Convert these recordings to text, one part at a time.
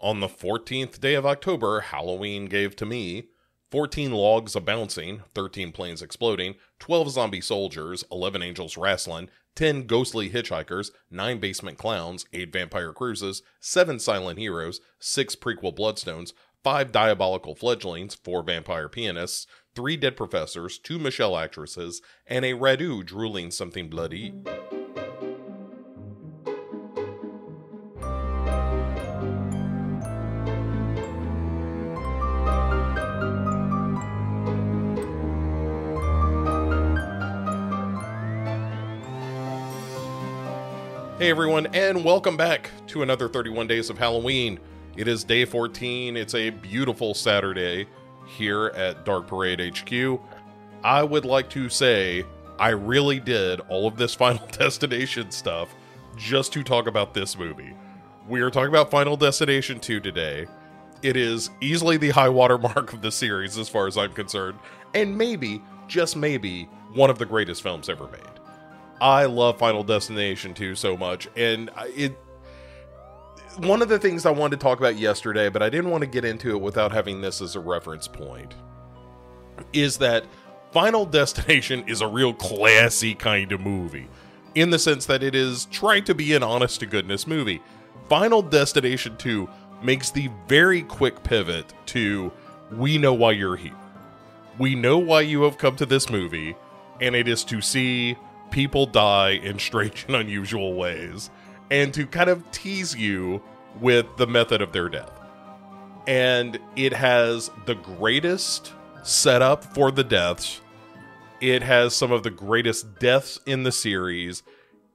On the 14th day of October, Halloween gave to me 14 logs a bouncing, 13 planes exploding, 12 zombie soldiers, 11 angels wrestling, 10 ghostly hitchhikers, 9 basement clowns, 8 vampire cruises, 7 silent heroes, 6 prequel bloodstones, 5 diabolical fledglings, 4 vampire pianists, 3 dead professors, 2 Michelle actresses, and a Radu drooling something bloody. Hey everyone, and welcome back to another 31 Days of Halloween. It is day 14. It's a beautiful Saturday here at Dark Parade HQ. I would like to say I really did all of this Final Destination stuff just to talk about this movie. We are talking about Final Destination 2 today. It is easily the high water mark of the series as far as I'm concerned, and maybe, just maybe, one of the greatest films ever made. I love Final Destination 2 so much, and it. One of the things I wanted to talk about yesterday, but I didn't want to get into it without having this as a reference point, is that Final Destination is a real classy kind of movie, in the sense that it is trying to be an honest to goodness movie. Final Destination 2 makes the very quick pivot to we know why you're here. We know why you have come to this movie, and it is to see people die in strange and unusual ways, and to kind of tease you with the method of their death. And it has the greatest setup for the deaths. It has some of the greatest deaths in the series.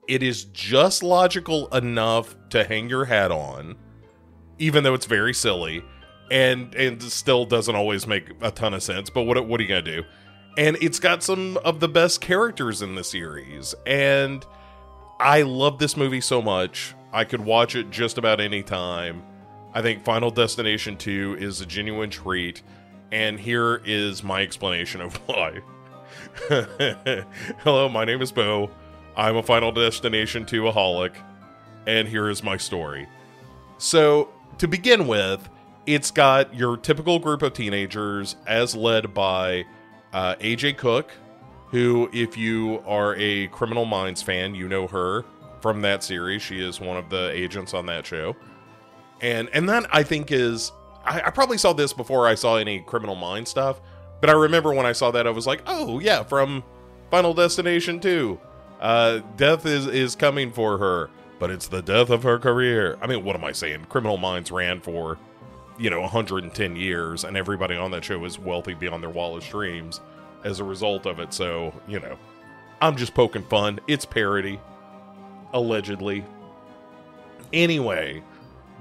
It is just logical enough to hang your hat on, even though it's very silly, and and still doesn't always make a ton of sense. But what what are you gonna do? And it's got some of the best characters in the series. And i love this movie so much. I could watch it just about any time. I think final destination 2 is a genuine treat. And here is my explanation of why. Hello my name is bo. I'm a final destination 2 aholic. And here is my story. So to begin with it's got your typical group of teenagers as led by uh, AJ Cook, who, if you are a Criminal Minds fan, you know her from that series. She is one of the agents on that show, and and that I think is I, I probably saw this before I saw any Criminal Minds stuff, but I remember when I saw that I was like, oh yeah, from Final Destination 2. Uh, death is is coming for her, but it's the death of her career. I mean, what am I saying? Criminal Minds ran for you know 110 years and everybody on that show is wealthy beyond their wildest dreams as a result of it. So you know i'm just poking fun. It's parody allegedly. Anyway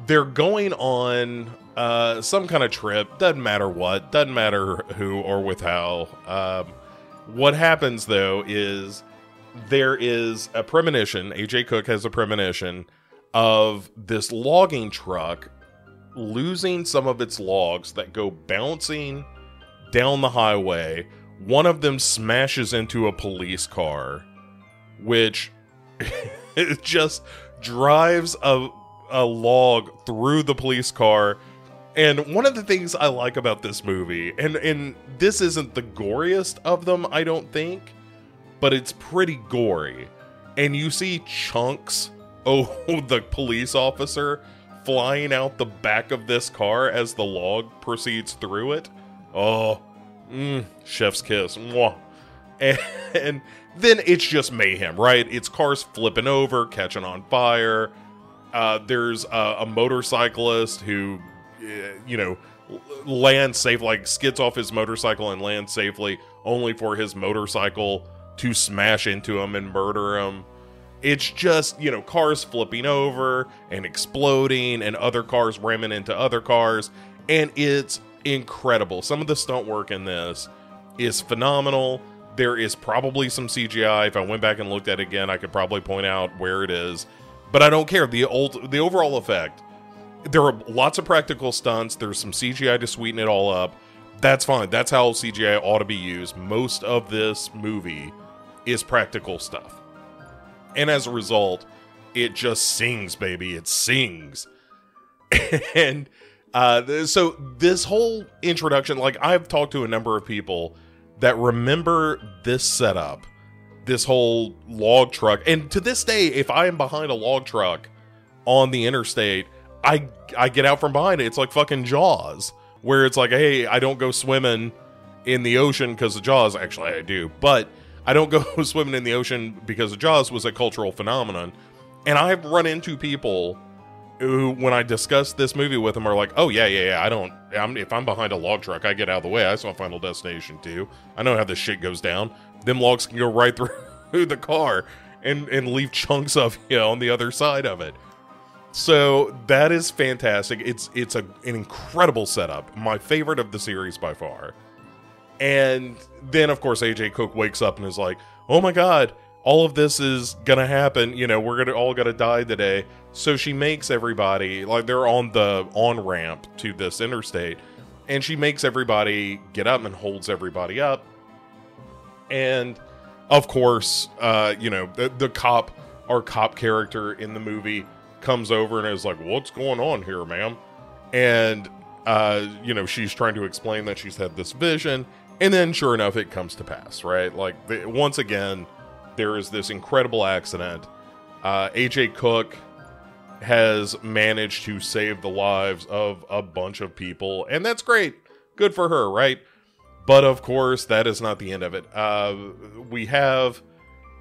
they're going on uh, some kind of trip. Doesn't matter what. Doesn't matter who or with how. Um, what happens though is there is a premonition. Aj cook has a premonition of this logging truck losing some of its logs that go bouncing down the highway. One of them smashes into a police car, which it just drives a, a log through the police car. And one of the things I like about this movie, and, and this isn't the goriest of them, I don't think, but it's pretty gory. And you see chunks oh the police officer flying out the back of this car as the log proceeds through it. Oh, mm, chef's kiss. Mwah. And, then it's just mayhem, right? It's cars flipping over, catching on fire. Uh, there's a, a, motorcyclist who, uh, you know, lands safe, like skids off his motorcycle and lands safely, only for his motorcycle to smash into him and murder him. It's just, you know, cars flipping over and exploding and other cars ramming into other cars. And it's incredible. Some of the stunt work in this is phenomenal. There is probably some CGI. If I went back and looked at it again, I could probably point out where it is. But I don't care. The old the overall effect. There are lots of practical stunts. There's some CGI to sweeten it all up. That's fine. That's how CGI ought to be used. Most of this movie is practical stuff. And as a result, it just sings, baby. It sings. and uh, so this whole introduction, like I've talked to a number of people that remember this setup, this whole log truck, and to this day, if I am behind a log truck on the interstate, I I get out from behind it. It's like fucking Jaws, where it's like, hey, I don't go swimming in the ocean because of Jaws. Actually, I do, but I don't go swimming in the ocean because Jaws was a cultural phenomenon. And I've run into people who, when I discuss this movie with them, are like, "Oh yeah, yeah, yeah. I don't. I'm, if I'm behind a log truck, I get out of the way. I saw Final Destination too. I know how this shit goes down. Them logs can go right through the car and and leave chunks of you know, on the other side of it. So that is fantastic. It's it's a, an incredible setup. My favorite of the series by far. And then of course AJ Cook wakes up and is like, "Oh my god, all of this is gonna happen. You know, we're gonna all gonna die today." So she makes everybody like they're on the on ramp to this interstate, and she makes everybody get up and holds everybody up. And of course, uh, you know, the, the cop, our cop character in the movie, comes over and is like, "What's going on here, ma'am?" And uh, you know, she's trying to explain that she's had this vision, and then sure enough, it comes to pass, right? Like the, once again, there is this incredible accident. Uh, AJ Cook has managed to save the lives of a bunch of people, and that's great. Good for her, right? But of course, that is not the end of it. Uh, we have,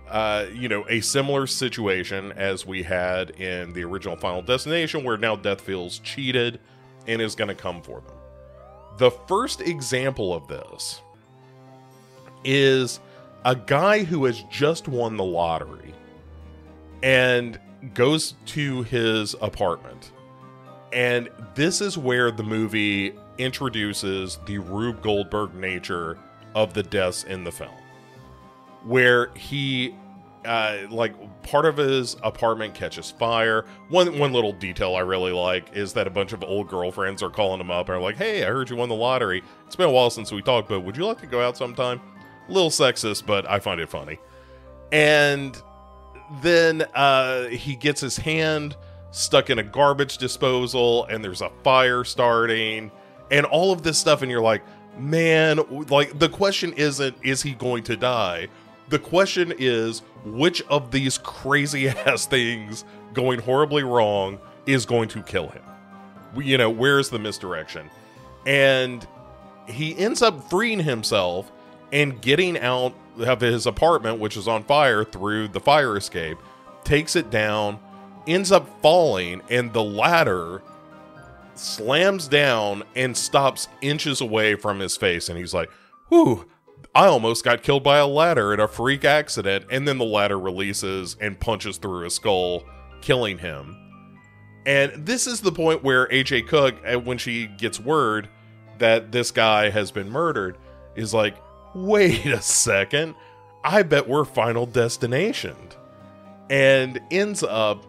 uh, you know, a similar situation as we had in the original Final Destination, where now Death feels cheated and is going to come for them. The first example of this is a guy who has just won the lottery and goes to his apartment. And this is where the movie introduces the Rube Goldberg nature of the deaths in the film. Where he uh, like part of his apartment catches fire. One one little detail I really like is that a bunch of old girlfriends are calling him up and are like, "Hey, I heard you won the lottery. It's been a while since we talked, but would you like to go out sometime?" A little sexist, but I find it funny. And then uh, he gets his hand stuck in a garbage disposal, and there's a fire starting, and all of this stuff, and you're like, man, like the question isn't is he going to die? The question is which of these crazy ass things going horribly wrong is going to kill him? You know, where's the misdirection? And he ends up freeing himself and getting out of his apartment, which is on fire, through the fire escape, takes it down, ends up falling, and the ladder slams down and stops inches away from his face. And he's like, Whew, I almost got killed by a ladder in a freak accident. And then the ladder releases and punches through his skull, killing him. And this is the point where AJ Cook, uh, when she gets word that this guy has been murdered, is like, wait a second, I bet we're final destination. And ends up,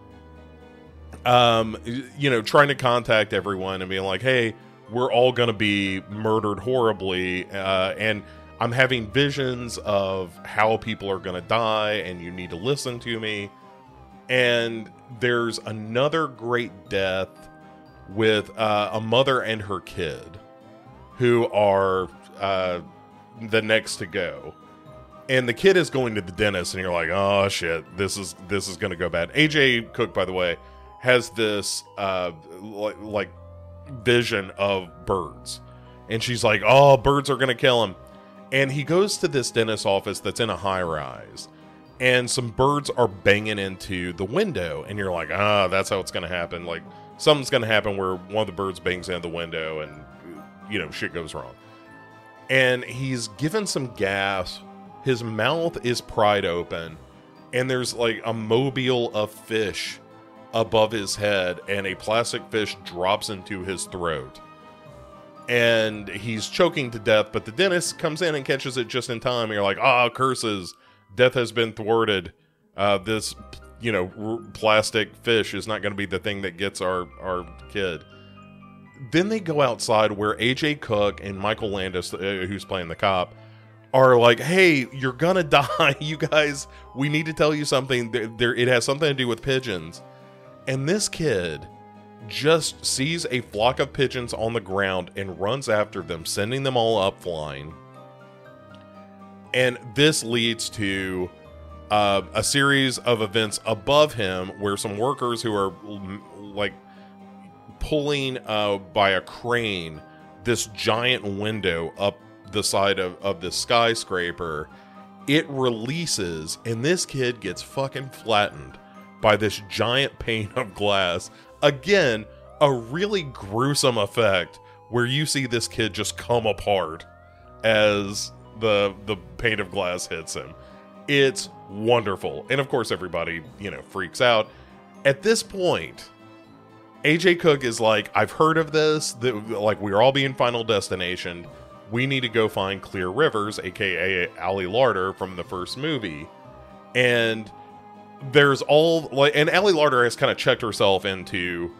um, you know, trying to contact everyone and being like, hey, we're all going to be murdered horribly. Uh, and I'm having visions of how people are going to die, and you need to listen to me. And there's another great death with uh, a mother and her kid who are uh, the next to go. And the kid is going to the dentist and you're like oh shit this is this is gonna go bad. Aj cook by the way has this uh like, like vision of birds. And she's like oh birds are gonna kill him and he goes to this dentist office that's in a high rise and some birds are banging into the window and you're like ah that's how it's gonna happen like something's gonna happen where one of the birds bangs into the window and you know shit goes wrong and he's given some gas. His mouth is pried open, and there's like a mobile of fish above his head, and a plastic fish drops into his throat. And he's choking to death, but the dentist comes in and catches it just in time. And you're like, ah, curses. Death has been thwarted. Uh, this, you know, r- plastic fish is not going to be the thing that gets our, our kid then they go outside where AJ Cook and Michael Landes, uh, who's playing the cop, are like, "Hey, you're gonna die, you guys. We need to tell you something. There, there, it has something to do with pigeons." And this kid just sees a flock of pigeons on the ground and runs after them, sending them all up flying. And this leads to uh, a series of events above him where some workers who are like pulling uh, by a crane this giant window up the side of, of the skyscraper. It releases, and this kid gets fucking flattened by this giant pane of glass. Again, a really gruesome effect where you see this kid just come apart as the the pane of glass hits him. It's wonderful. And of course everybody, you know, freaks out. At this point, AJ Cook is like, I've heard of this, that like we're all being final destination. We need to go find Clear Rivers, aka Ali Larter from the first movie. And there's all like and Ali Larter has kind of checked herself into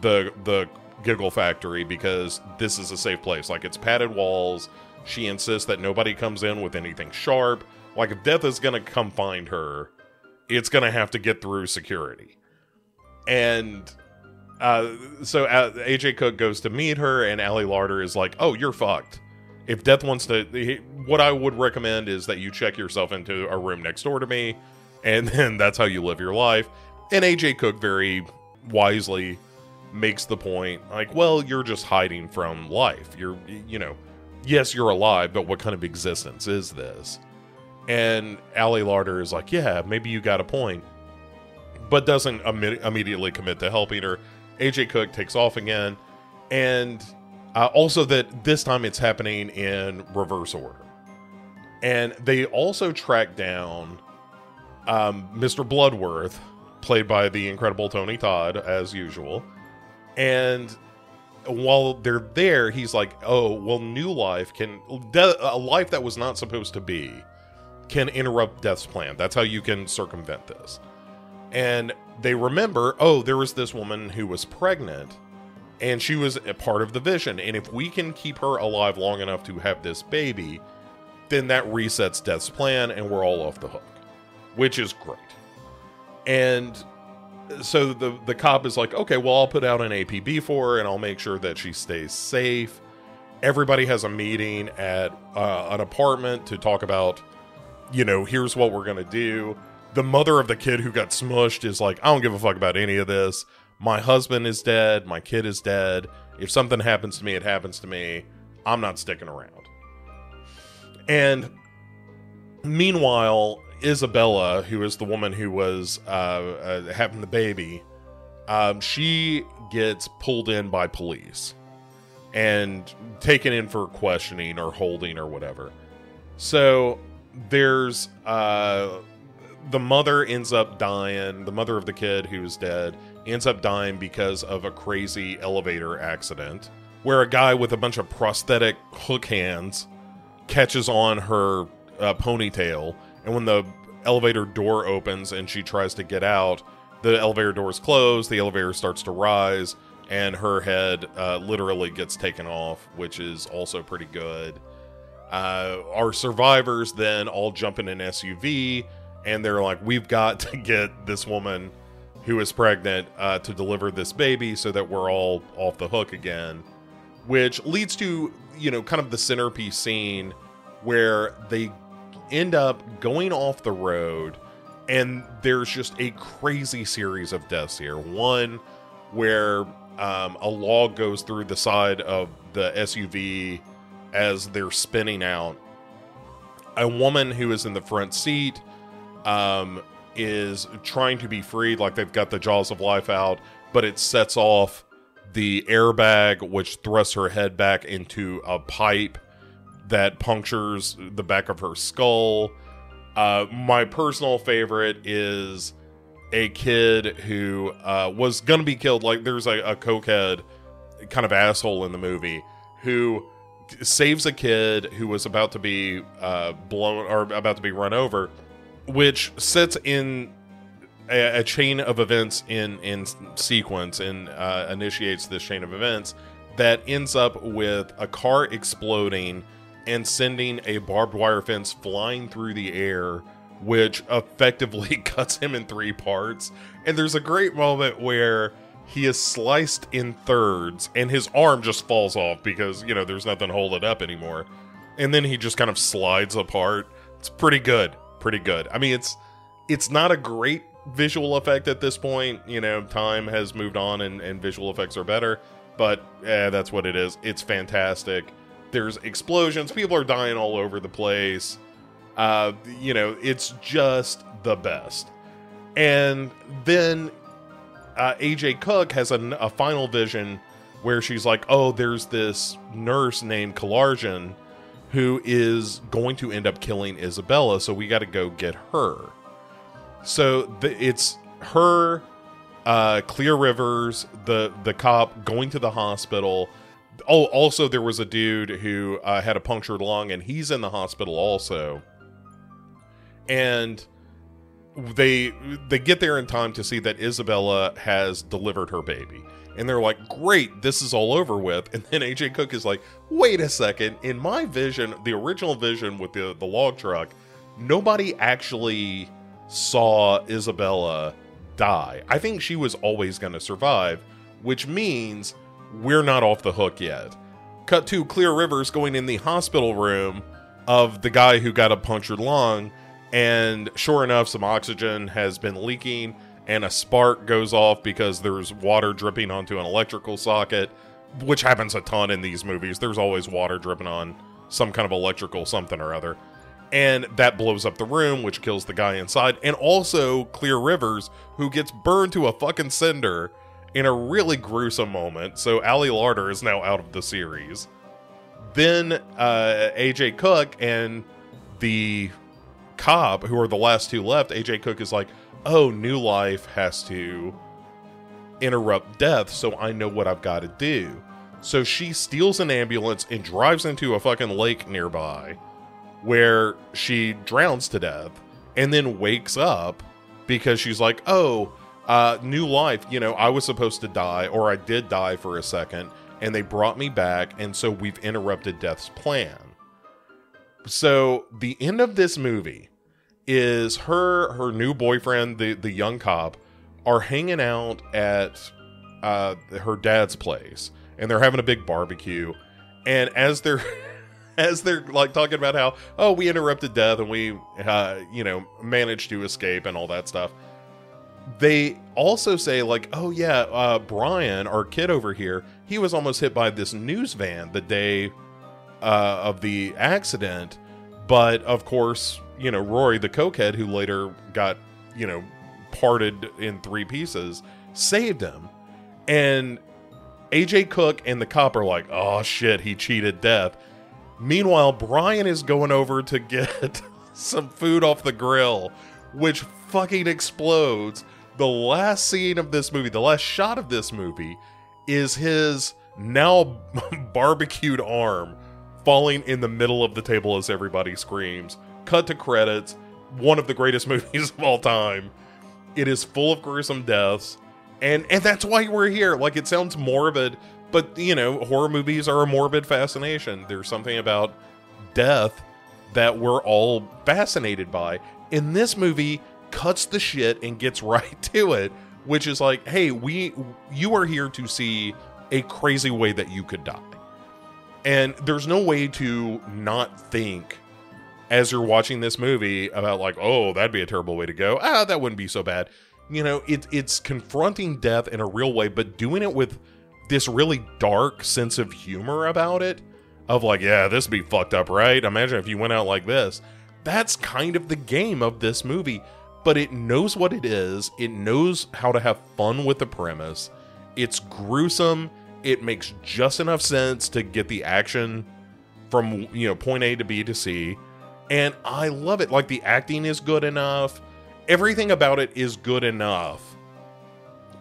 the the giggle factory because this is a safe place. Like it's padded walls. She insists that nobody comes in with anything sharp. Like if death is gonna come find her, it's gonna have to get through security. And uh, so uh, AJ Cook goes to meet her, and Ali Larter is like, "Oh, you're fucked." If Death wants to, he, what I would recommend is that you check yourself into a room next door to me, and then that's how you live your life. And AJ Cook very wisely makes the point, like, "Well, you're just hiding from life. You're, you know, yes, you're alive, but what kind of existence is this?" And Ali Larter is like, "Yeah, maybe you got a point." But doesn't Im- immediately commit to helping her AJ Cook takes off again, and uh, also that this time it's happening in reverse order. And they also track down um, Mr. Bludworth, played by the incredible Tony Todd, as usual. And while they're there, he's like, "Oh, well, new life can de- a life that was not supposed to be can interrupt Death's plan. That's how you can circumvent this." And they remember, oh, there was this woman who was pregnant and she was a part of the vision. And if we can keep her alive long enough to have this baby, then that resets Death's plan and we're all off the hook, which is great. And so the the cop is like, okay, well, I'll put out an APB for her and I'll make sure that she stays safe. Everybody has a meeting at uh, an apartment to talk about, you know, here's what we're gonna do the mother of the kid who got smushed is like, I don't give a fuck about any of this. My husband is dead. My kid is dead. If something happens to me, it happens to me. I'm not sticking around. And meanwhile, Isabella, who is the woman who was uh, uh, having the baby, um, she gets pulled in by police and taken in for questioning or holding or whatever. So there's uh, the mother ends up dying. The mother of the kid who's dead ends up dying because of a crazy elevator accident where a guy with a bunch of prosthetic hook hands catches on her uh, ponytail. And when the elevator door opens and she tries to get out, the elevator doors close, the elevator starts to rise, and her head uh, literally gets taken off, which is also pretty good. Uh, our survivors then all jump in an SUV and they're like, we've got to get this woman who is pregnant uh, to deliver this baby so that we're all off the hook again. Which leads to, you know, kind of the centerpiece scene where they end up going off the road and there's just a crazy series of deaths here. One where um, a log goes through the side of the SUV as they're spinning out. A woman who is in the front seat um, is trying to be freed, like they've got the jaws of life out, but it sets off the airbag, which thrusts her head back into a pipe that punctures the back of her skull. Uh, my personal favorite is a kid who uh, was gonna be killed. Like there's a, a cokehead kind of asshole in the movie who saves a kid who was about to be uh, blown or about to be run over which sets in a, a, chain of events in in sequence and uh, initiates this chain of events that ends up with a car exploding and sending a barbed wire fence flying through the air which effectively cuts him in three parts and there's a great moment where he is sliced in thirds and his arm just falls off because, you know, there's nothing to hold it up anymore. And then he just kind of slides apart. It's pretty good. Pretty good. I mean, it's it's not a great visual effect at this point. You know, time has moved on and, and visual effects are better, but eh, that's what it is. It's fantastic. There's explosions, people are dying all over the place. Uh, you know, it's just the best. And then uh, AJ Cook has a, a final vision where she's like, oh, there's this nurse named Kalarjian who is going to end up killing Isabella, so we got to go get her. So the, it's her, uh, Clear Rivers, the the cop going to the hospital. Oh, also there was a dude who uh, had a punctured lung, and he's in the hospital also. And they they get there in time to see that Isabella has delivered her baby. And they're like, great, this is all over with. And then AJ Cook is like, wait a second. In my vision, the original vision with the, the log truck, nobody actually saw Isabella die. I think she was always going to survive, which means we're not off the hook yet. Cut to Clear Rivers going in the hospital room of the guy who got a punctured lung, and sure enough, some oxygen has been leaking, and a spark goes off because there's water dripping onto an electrical socket, which happens a ton in these movies. There's always water dripping on some kind of electrical something or other and that blows up the room, which kills the guy inside, and also Clear Rivers, who gets burned to a fucking cinder in a really gruesome moment. So Ali Larter is now out of the series. Then uh, AJ Cook and the cop, who are the last two left, AJ Cook is like, "Oh, New Life has to interrupt death, so I know what I've got to do." So she steals an ambulance and drives into a fucking lake nearby where she drowns to death and then wakes up because she's like, oh, uh, new life. You know, I was supposed to die, or I did die for a second, and they brought me back, and so we've interrupted Death's plan. So the end of this movie is her, her new boyfriend, the the young cop, are hanging out at uh, her dad's place, and they're having a big barbecue. And as they're as they're like talking about how oh we interrupted death and we uh, you know managed to escape and all that stuff they also say like oh yeah uh, brian our kid over here he was almost hit by this news van the day uh, of the accident. But of course you know rory the cokehead who later got you know parted in three pieces saved him. And aj cook and the cop are like oh shit he cheated death. Meanwhile, Brian is going over to get some food off the grill, which fucking explodes. The last scene of this movie, the last shot of this movie, is his now barbecued arm falling in the middle of the table as everybody screams. Cut to credits. One of the greatest movies of all time. It is full of gruesome deaths. And and that's why we're here. Like it sounds morbid, but, you know, horror movies are a morbid fascination. There's something about death that we're all fascinated by. In this movie, cuts the shit and gets right to it, which is like, hey, we you are here to see a crazy way that you could die. And there's no way to not think as you're watching this movie about like, oh, that'd be a terrible way to go. Ah, that wouldn't be so bad. You know, it, it's confronting death in a real way, but doing it with this really dark sense of humor about it of like yeah this would be fucked up right imagine if you went out like this that's kind of the game of this movie but it knows what it is. It knows how to have fun with the premise. It's gruesome. It makes just enough sense to get the action from you know point a to b to c. And i love it. Like the acting is good enough. Everything about it is good enough.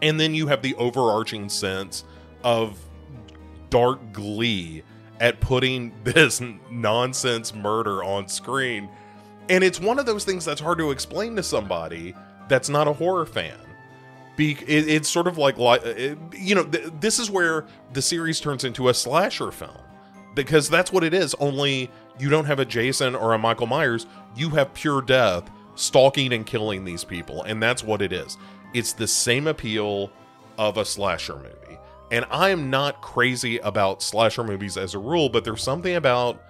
And then you have the overarching sense of dark glee at putting this nonsense murder on screen. And it's one of those things that's hard to explain to somebody that's not a horror fan. Be- it, it's sort of like, it, uh, you know, th- this is where the series turns into a slasher film because that's what it is. Only you don't have a Jason or a Michael Myers, you have pure death stalking and killing these people. And that's what it is. It's the same appeal of a slasher movie. And I am not crazy about slasher movies as a rule, but there's something about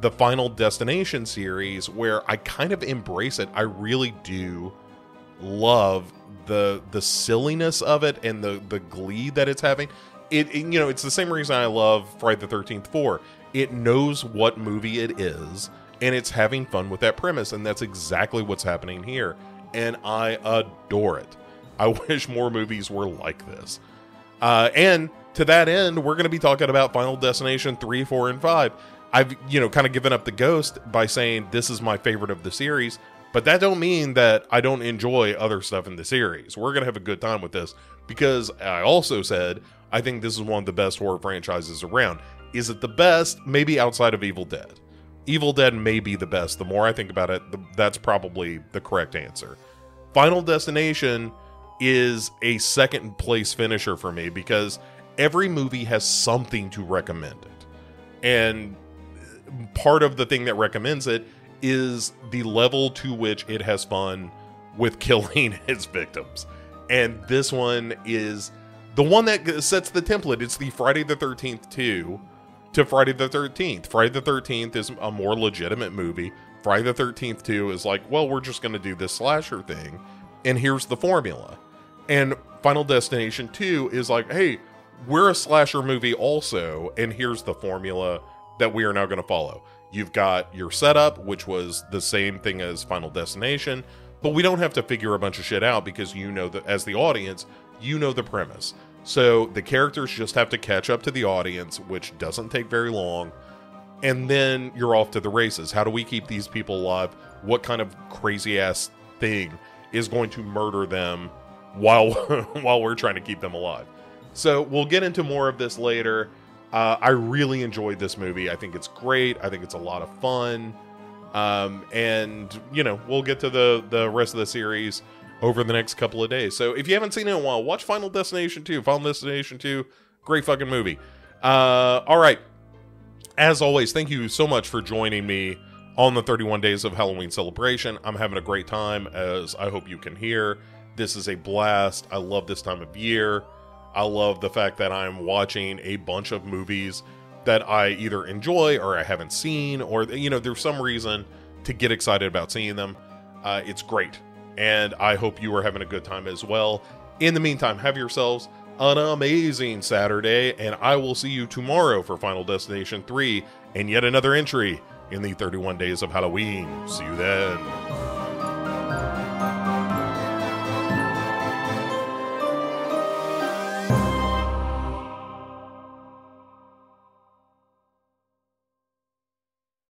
the Final Destination series where I kind of embrace it. I really do love the the silliness of it and the the glee that it's having. It, it you know, it's the same reason I love Friday the 13th 4. It knows what movie it is and it's having fun with that premise and that's exactly what's happening here and I adore it. I wish more movies were like this. Uh, and to that end, we're going to be talking about Final Destination 3, 4, and 5. I've, you know, kind of given up the ghost by saying this is my favorite of the series, but that don't mean that I don't enjoy other stuff in the series. We're to have a good time with this because I also said I think this is one of the best horror franchises around. Is it the best? Maybe outside of Evil Dead. Evil Dead may be the best. The more I think about it, the, that's probably the correct answer. Final Destination is a second place finisher for me because every movie has something to recommend it. And part of the thing that recommends it is the level to which it has fun with killing its victims. And this one is the one that sets the template. It's the Friday the 13th 2 to Friday the 13th. Friday the 13th is a more legitimate movie. Friday the 13th 2 is like, well, we're just going to do this slasher thing. And here's the formula. And Final Destination 2 is like, hey, we're a slasher movie also. And here's the formula that we are now going to follow. You've got your setup, which was the same thing as Final Destination, but we don't have to figure a bunch of shit out because you know that as the audience, you know the premise. So the characters just have to catch up to the audience, which doesn't take very long. And then you're off to the races. How do we keep these people alive? What kind of crazy ass thing is going to murder them while while we're trying to keep them alive? So we'll get into more of this later. Uh, I really enjoyed this movie. I think it's great. I think it's a lot of fun. Um, and you know, we'll get to the the rest of the series over the next couple of days. So if you haven't seen it in a while, watch Final Destination 2. Final Destination 2, great fucking movie. Uh, all right. As always, thank you so much for joining me on the 31 days of Halloween celebration. I'm having a great time, as I hope you can hear. This is a blast. I love this time of year. I love the fact that I'm watching a bunch of movies that I either enjoy or I haven't seen, or, you know, there's some reason to get excited about seeing them. Uh, it's great and I hope you are having a good time as well. In the meantime, have yourselves an amazing Saturday, and I will see you tomorrow for Final Destination 3 and yet another entry in the 31 Days of Halloween. See you then.